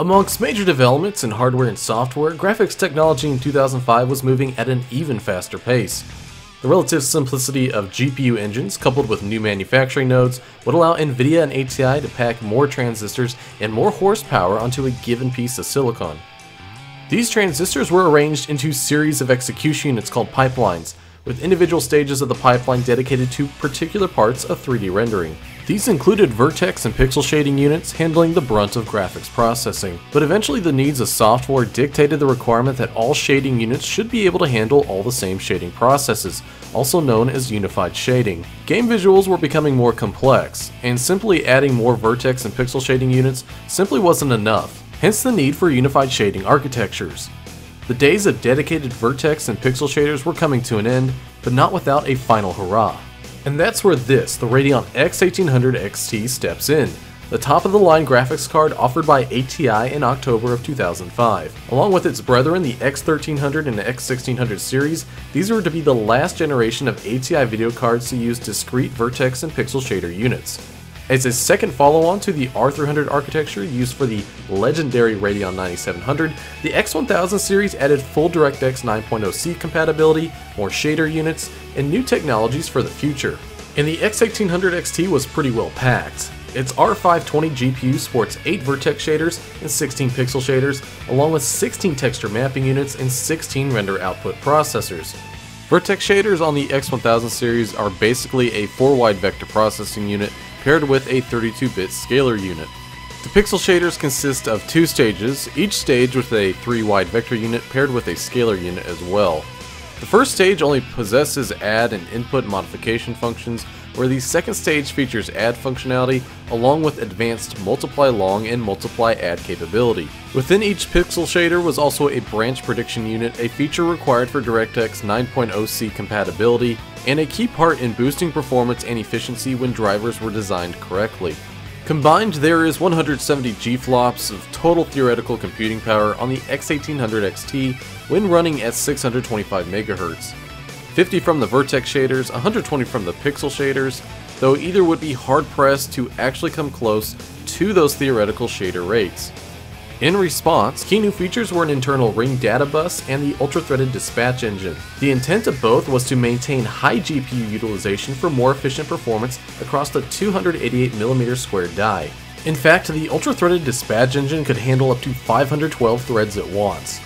Amongst major developments in hardware and software, graphics technology in 2005 was moving at an even faster pace. The relative simplicity of GPU engines, coupled with new manufacturing nodes, would allow NVIDIA and ATI to pack more transistors and more horsepower onto a given piece of silicon. These transistors were arranged into series of execution units called pipelines, with individual stages of the pipeline dedicated to particular parts of 3D rendering. These included vertex and pixel shading units handling the brunt of graphics processing, but eventually the needs of software dictated the requirement that all shading units should be able to handle all the same shading processes, also known as unified shading. Game visuals were becoming more complex, and simply adding more vertex and pixel shading units simply wasn't enough, hence the need for unified shading architectures. The days of dedicated vertex and pixel shaders were coming to an end, but not without a final hurrah. And that's where this, the Radeon X1800 XT, steps in, the top of the line graphics card offered by ATI in October of 2005. Along with its brethren, the X1300 and the X1600 series, these were to be the last generation of ATI video cards to use discrete vertex and pixel shader units. As a second follow-on to the R300 architecture used for the legendary Radeon 9700, the X1000 series added full DirectX 9.0C compatibility, more shader units, and new technologies for the future. And the X1800 XT was pretty well packed. Its R520 GPU sports 8 vertex shaders and 16 pixel shaders, along with 16 texture mapping units and 16 render output processors. Vertex shaders on the X1000 series are basically a 4 wide vector processing unit paired with a 32-bit scalar unit. The pixel shaders consist of two stages, each stage with a 3 wide vector unit paired with a scalar unit as well. The first stage only possesses add and input modification functions, where the second stage features add functionality along with advanced multiply long and multiply add capability. Within each pixel shader was also a branch prediction unit, a feature required for DirectX 9.0C compatibility, and a key part in boosting performance and efficiency when drivers were designed correctly. Combined, there is 170 GFLOPS of total theoretical computing power on the X1800 XT when running at 625 MHz. 50 from the vertex shaders, 120 from the pixel shaders, though either would be hard pressed to actually come close to those theoretical shader rates. In response, key new features were an internal ring data bus and the ultra-threaded dispatch engine. The intent of both was to maintain high GPU utilization for more efficient performance across the 288mm squared die. In fact, the ultra-threaded dispatch engine could handle up to 512 threads at once.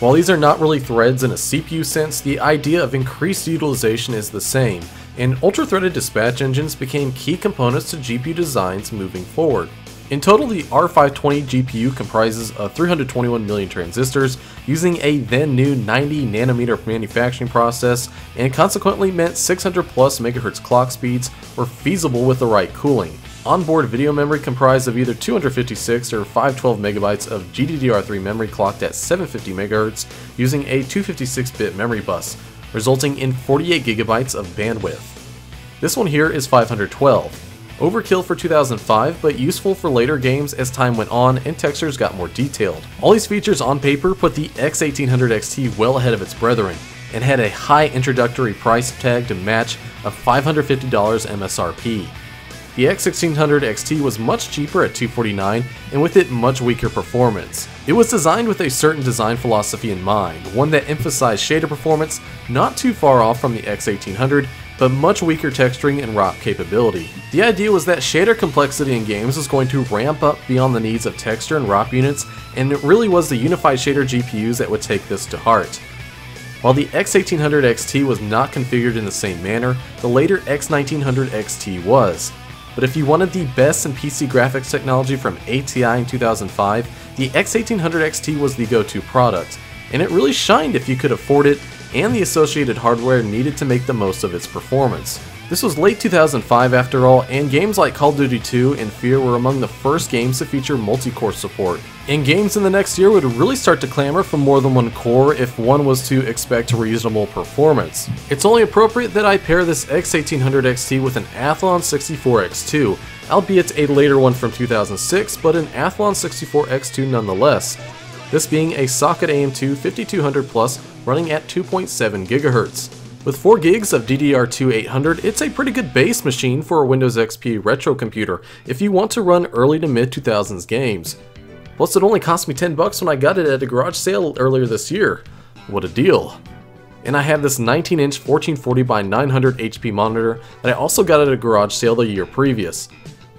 While these are not really threads in a CPU sense, the idea of increased utilization is the same, and ultra-threaded dispatch engines became key components to GPU designs moving forward. In total, the R520 GPU comprises of 321 million transistors using a then new 90 nanometer manufacturing process and consequently meant 600 plus megahertz clock speeds were feasible with the right cooling. Onboard video memory comprised of either 256 or 512 megabytes of GDDR3 memory clocked at 750 MHz using a 256-bit memory bus, resulting in 48 gigabytes of bandwidth. This one here is 512. Overkill for 2005, but useful for later games as time went on and textures got more detailed. All these features on paper put the X1800 XT well ahead of its brethren, and had a high introductory price tag to match of $550 MSRP. The X1600 XT was much cheaper at 249 and with it much weaker performance. It was designed with a certain design philosophy in mind, one that emphasized shader performance not too far off from the X1800 but much weaker texturing and ROP capability. The idea was that shader complexity in games was going to ramp up beyond the needs of texture and ROP units, and it really was the unified shader GPUs that would take this to heart. While the X1800 XT was not configured in the same manner, the later X1900 XT was. But if you wanted the best in PC graphics technology from ATI in 2005, the X1800 XT was the go-to product, and it really shined if you could afford it and the associated hardware needed to make the most of its performance. This was late 2005 after all, and games like Call of Duty 2 and Fear were among the first games to feature multi-core support. And games in the next year would really start to clamor for more than one core if one was to expect reasonable performance. It's only appropriate that I pair this X1800 XT with an Athlon 64X2, albeit a later one from 2006, but an Athlon 64X2 nonetheless, this being a socket AM2 5200 Plus running at 2.7 GHz. With 4 gigs of DDR2 800, it's a pretty good base machine for a Windows XP retro computer if you want to run early to mid 2000s games. Plus it only cost me 10 bucks when I got it at a garage sale earlier this year. What a deal. And I have this 19 inch 1440 by 900 HP monitor that I also got at a garage sale the year previous.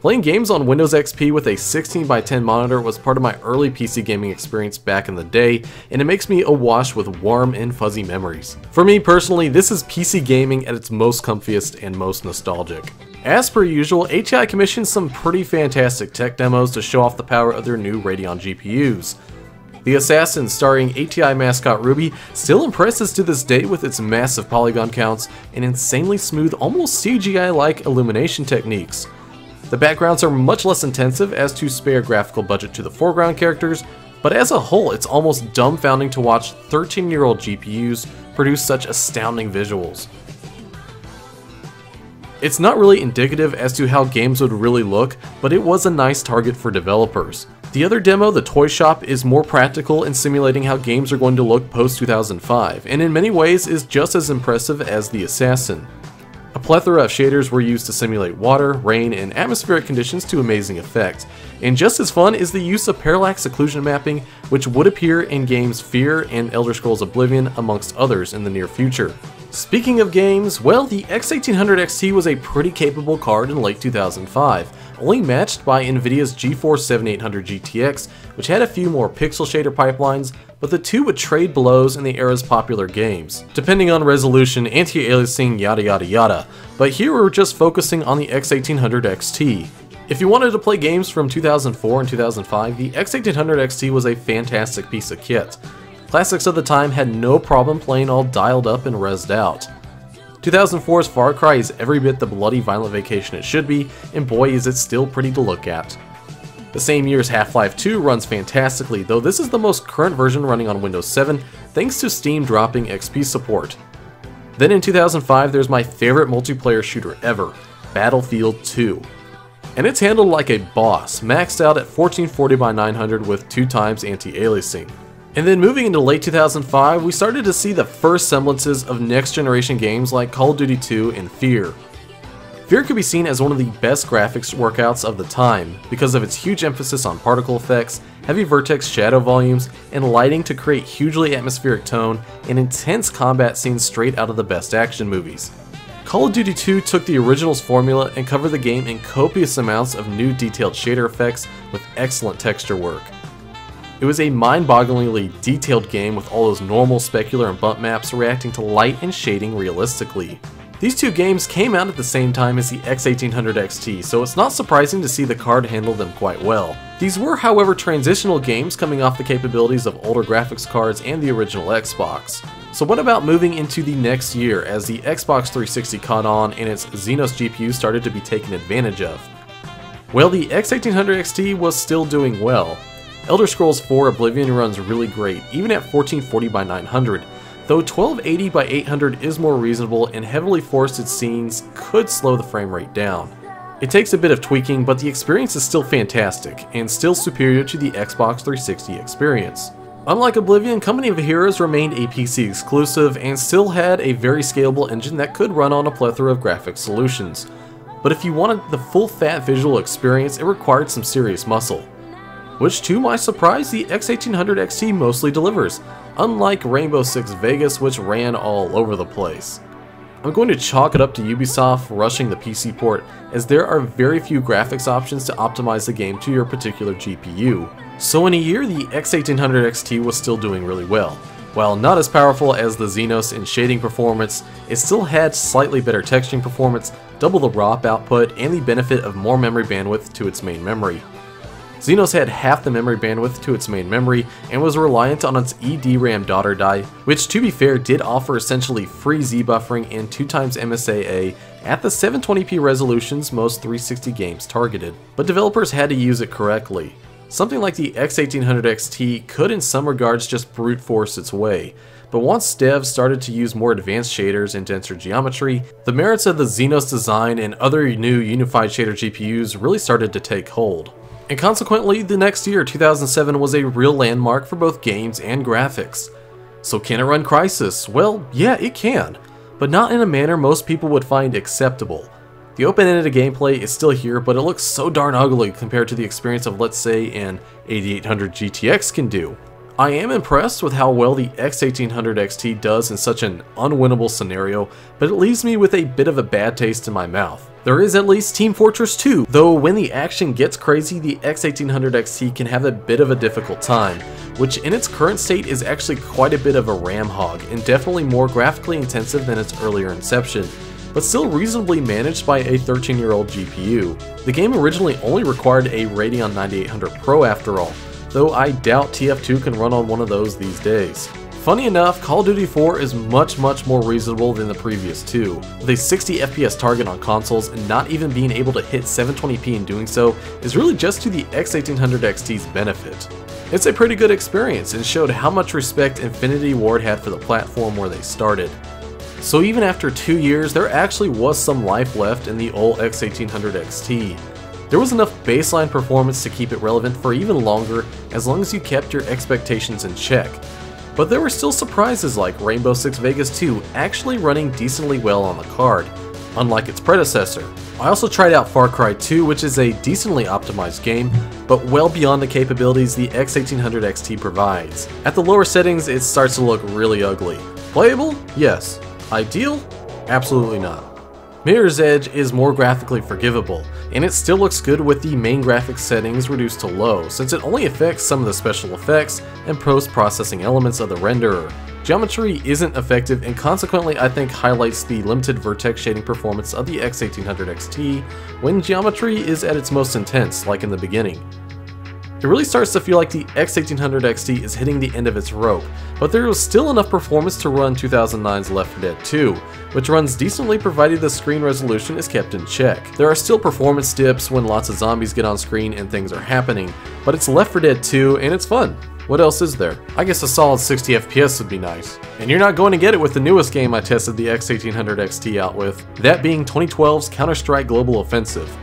Playing games on Windows XP with a 16 by 10 monitor was part of my early PC gaming experience back in the day, and it makes me awash with warm and fuzzy memories. For me personally, this is PC gaming at its most comfiest and most nostalgic. As per usual, ATI commissioned some pretty fantastic tech demos to show off the power of their new Radeon GPUs. The Assassin starring ATI mascot Ruby still impresses to this day with its massive polygon counts and insanely smooth, almost CGI-like illumination techniques. The backgrounds are much less intensive as to spare graphical budget to the foreground characters, but as a whole it's almost dumbfounding to watch 13 year old GPUs produce such astounding visuals. It's not really indicative as to how games would really look, but it was a nice target for developers. The other demo, the Toy Shop, is more practical in simulating how games are going to look post 2005, and in many ways is just as impressive as The Assassin. A plethora of shaders were used to simulate water, rain, and atmospheric conditions to amazing effect. And just as fun is the use of parallax occlusion mapping, which would appear in games Fear and Elder Scrolls Oblivion amongst others in the near future. Speaking of games, well, the X1800 XT was a pretty capable card in late 2005, only matched by Nvidia's GeForce 7800 GTX, which had a few more pixel shader pipelines, but the two would trade blows in the era's popular games, depending on resolution, anti-aliasing, yada yada yada, but here we're just focusing on the X1800 XT. If you wanted to play games from 2004 and 2005, the X1800 XT was a fantastic piece of kit. Classics of the time had no problem playing all dialed up and rezzed out. 2004's Far Cry is every bit the bloody violent vacation it should be, and boy is it still pretty to look at. The same year's Half-Life 2 runs fantastically, though this is the most current version running on Windows 7 thanks to Steam dropping XP support. Then in 2005 there's my favorite multiplayer shooter ever, Battlefield 2. And it's handled like a boss, maxed out at 1440 by 900 with 2 times anti-aliasing. And then moving into late 2005, we started to see the first semblances of next generation games like Call of Duty 2 and Fear. Fear could be seen as one of the best graphics workouts of the time because of its huge emphasis on particle effects, heavy vertex shadow volumes, and lighting to create hugely atmospheric tone and intense combat scenes straight out of the best action movies. Call of Duty 2 took the original's formula and covered the game in copious amounts of new detailed shader effects with excellent texture work. It was a mind-bogglingly detailed game with all those normal specular and bump maps reacting to light and shading realistically. These two games came out at the same time as the X1800 XT, so it's not surprising to see the card handle them quite well. These were however transitional games coming off the capabilities of older graphics cards and the original Xbox. So what about moving into the next year as the Xbox 360 caught on and its Xenos GPU started to be taken advantage of? Well, the X1800 XT was still doing well. Elder Scrolls 4 Oblivion runs really great, even at 1440 by 900, though 1280 by 800 is more reasonable and heavily forested scenes could slow the frame rate down. It takes a bit of tweaking, but the experience is still fantastic, and still superior to the Xbox 360 experience. Unlike Oblivion, Company of Heroes remained a PC exclusive and still had a very scalable engine that could run on a plethora of graphics solutions. But if you wanted the full fat visual experience, it required some serious muscle which to my surprise the X1800 XT mostly delivers, unlike Rainbow Six Vegas which ran all over the place. I'm going to chalk it up to Ubisoft rushing the PC port, as there are very few graphics options to optimize the game to your particular GPU. So in a year, the X1800 XT was still doing really well. While not as powerful as the Xenos in shading performance, it still had slightly better texturing performance, double the ROP output, and the benefit of more memory bandwidth to its main memory. Xenos had half the memory bandwidth to its main memory and was reliant on its EDRAM daughter die, which to be fair did offer essentially free Z buffering and 2x MSAA at the 720p resolutions most 360 games targeted, but developers had to use it correctly. Something like the X1800 XT could in some regards just brute force its way, but once devs started to use more advanced shaders and denser geometry, the merits of the Xenos design and other new unified shader GPUs really started to take hold. And consequently, the next year, 2007, was a real landmark for both games and graphics. So can it run Crysis? Well, yeah, it can, but not in a manner most people would find acceptable. The open-ended gameplay is still here, but it looks so darn ugly compared to the experience of let's say an 8800 GTX can do. I am impressed with how well the X1800 XT does in such an unwinnable scenario, but it leaves me with a bit of a bad taste in my mouth. There is at least Team Fortress 2, though when the action gets crazy, the X1800 XT can have a bit of a difficult time, which in its current state is actually quite a bit of a RAM hog, and definitely more graphically intensive than its earlier inception but still reasonably managed by a 13 year old GPU. The game originally only required a Radeon 9800 Pro after all, though I doubt TF2 can run on one of those these days. Funny enough, Call of Duty 4 is much much more reasonable than the previous two, with a 60 FPS target on consoles and not even being able to hit 720p in doing so is really just to the X1800 XT's benefit. It's a pretty good experience and showed how much respect Infinity Ward had for the platform where they started. So even after two years, there actually was some life left in the old X1800 XT, there was enough baseline performance to keep it relevant for even longer as long as you kept your expectations in check. But there were still surprises like Rainbow Six Vegas 2 actually running decently well on the card, unlike its predecessor. I also tried out Far Cry 2 which is a decently optimized game, but well beyond the capabilities the X1800 XT provides. At the lower settings it starts to look really ugly. Playable? Yes. Ideal? Absolutely not. Mirror's Edge is more graphically forgivable, and it still looks good with the main graphics settings reduced to low, since it only affects some of the special effects and post-processing elements of the renderer. Geometry isn't effective and consequently I think highlights the limited vertex shading performance of the X1800 XT when geometry is at its most intense, like in the beginning. It really starts to feel like the X1800 XT is hitting the end of its rope, but there is still enough performance to run 2009's Left 4 Dead 2, which runs decently provided the screen resolution is kept in check. There are still performance dips when lots of zombies get on screen and things are happening, but it's Left 4 Dead 2 and it's fun. What else is there? I guess a solid 60 FPS would be nice. And you're not going to get it with the newest game I tested the X1800 XT out with, that being 2012's Counter-Strike Global Offensive.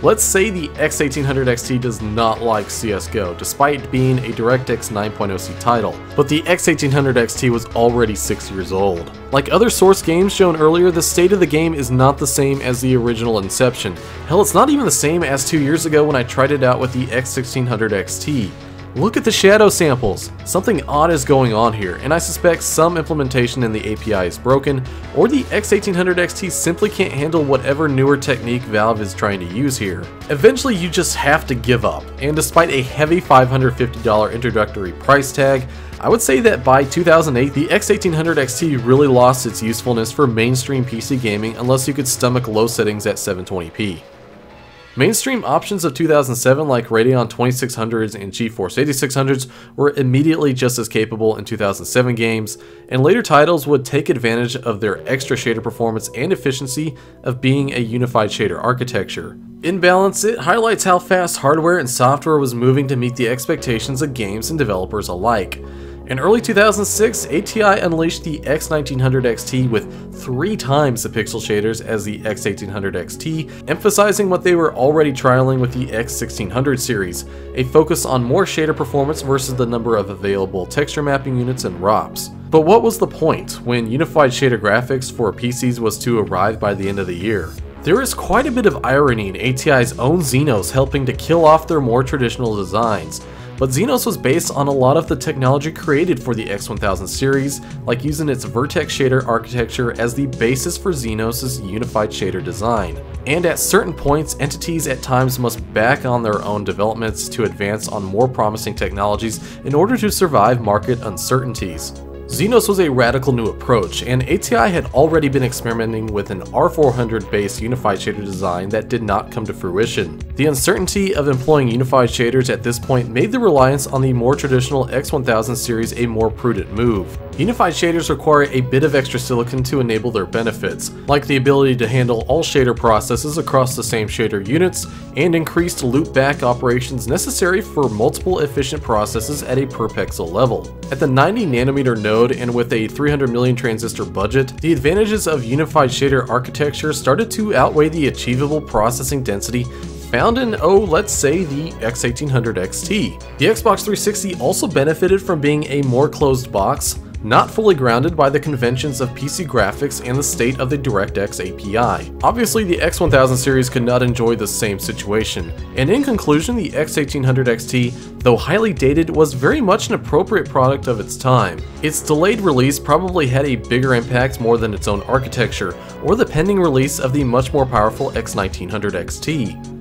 Let's say the X1800 XT does not like CSGO, despite being a DirectX 9.0C title, but the X1800 XT was already 6 years old. Like other Source games shown earlier, the state of the game is not the same as the original Inception. Hell, it's not even the same as 2 years ago when I tried it out with the X1600 XT. Look at the shadow samples! Something odd is going on here, and I suspect some implementation in the API is broken, or the X1800 XT simply can't handle whatever newer technique Valve is trying to use here. Eventually you just have to give up, and despite a heavy $550 introductory price tag, I would say that by 2008, the X1800 XT really lost its usefulness for mainstream PC gaming unless you could stomach low settings at 720p. Mainstream options of 2007 like Radeon 2600s and GeForce 8600s were immediately just as capable in 2007 games, and later titles would take advantage of their extra shader performance and efficiency of being a unified shader architecture. In balance, it highlights how fast hardware and software was moving to meet the expectations of games and developers alike. In early 2006, ATI unleashed the X1900 XT with three times the pixel shaders as the X1800 XT, emphasizing what they were already trialing with the X1600 series, a focus on more shader performance versus the number of available texture mapping units and ROPs. But what was the point when unified shader graphics for PCs was to arrive by the end of the year? There is quite a bit of irony in ATI's own Xenos helping to kill off their more traditional designs, but Xenos was based on a lot of the technology created for the X1000 series, like using its vertex shader architecture as the basis for Xenos' unified shader design. And at certain points, entities at times must back on their own developments to advance on more promising technologies in order to survive market uncertainties. Xenos was a radical new approach, and ATI had already been experimenting with an R400 based unified shader design that did not come to fruition. The uncertainty of employing unified shaders at this point made the reliance on the more traditional X1000 series a more prudent move. Unified shaders require a bit of extra silicon to enable their benefits, like the ability to handle all shader processes across the same shader units, and increased loopback operations necessary for multiple efficient processes at a per pixel level. At the 90 nanometer node, node and with a 300 million transistor budget, the advantages of unified shader architecture started to outweigh the achievable processing density found in, oh, let's say the X1800 XT. The Xbox 360 also benefited from being a more closed box, not fully grounded by the conventions of PC graphics and the state of the DirectX API. Obviously, the X1000 series could not enjoy the same situation, and in conclusion, the X1800 XT, though highly dated, was very much an appropriate product of its time. Its delayed release probably had a bigger impact more than its own architecture, or the pending release of the much more powerful X1900 XT.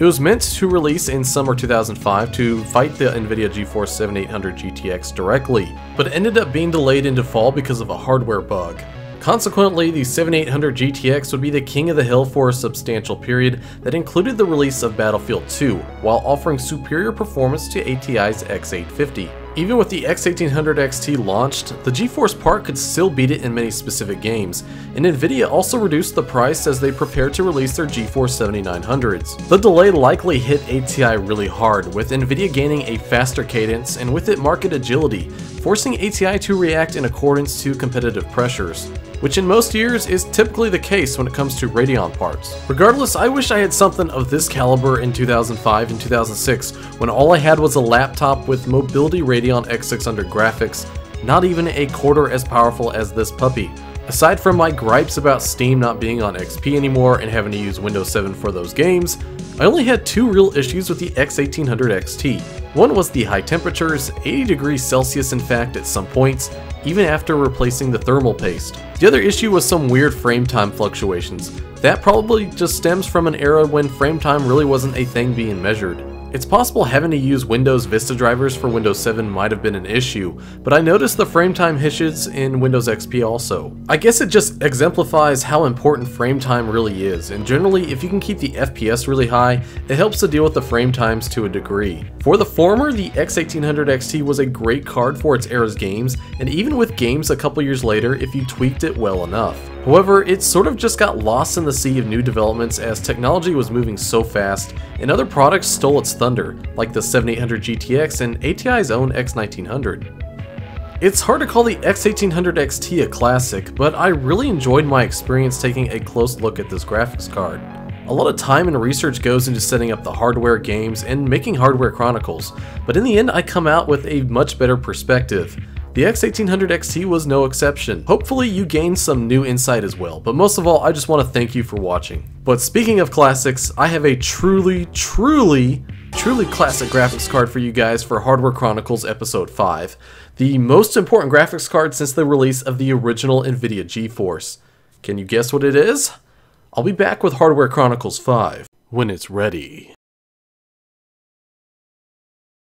It was meant to release in summer 2005 to fight the NVIDIA GeForce 7800 GTX directly, but ended up being delayed into fall because of a hardware bug. Consequently, the 7800 GTX would be the king of the hill for a substantial period that included the release of Battlefield 2, while offering superior performance to ATI's X850. Even with the X1800 XT launched, the GeForce part could still beat it in many specific games, and Nvidia also reduced the price as they prepared to release their GeForce 7900s. The delay likely hit ATI really hard, with Nvidia gaining a faster cadence and with it market agility, forcing ATI to react in accordance to competitive pressures which in most years is typically the case when it comes to Radeon parts. Regardless, I wish I had something of this caliber in 2005 and 2006 when all I had was a laptop with Mobility Radeon X600 graphics, not even a quarter as powerful as this puppy. Aside from my gripes about Steam not being on XP anymore and having to use Windows 7 for those games, I only had two real issues with the X1800 XT. One was the high temperatures, 80 degrees Celsius in fact at some points, even after replacing the thermal paste. The other issue was some weird frame time fluctuations. That probably just stems from an era when frame time really wasn't a thing being measured. It's possible having to use Windows Vista drivers for Windows 7 might have been an issue, but I noticed the frame time hitches in Windows XP also. I guess it just exemplifies how important frame time really is, and generally if you can keep the FPS really high, it helps to deal with the frame times to a degree. For the former, the X1800 XT was a great card for its era's games, and even with games a couple years later if you tweaked it well enough. However, it sort of just got lost in the sea of new developments as technology was moving so fast, and other products stole its thunder, like the 7800 GTX and ATI's own X1900. It's hard to call the X1800 XT a classic, but I really enjoyed my experience taking a close look at this graphics card. A lot of time and research goes into setting up the hardware games and making hardware chronicles, but in the end I come out with a much better perspective. The X1800 XT was no exception. Hopefully you gained some new insight as well, but most of all I just want to thank you for watching. But speaking of classics, I have a truly, truly, truly classic graphics card for you guys for Hardware Chronicles Episode 5. The most important graphics card since the release of the original NVIDIA GeForce. Can you guess what it is? I'll be back with Hardware Chronicles 5 when it's ready.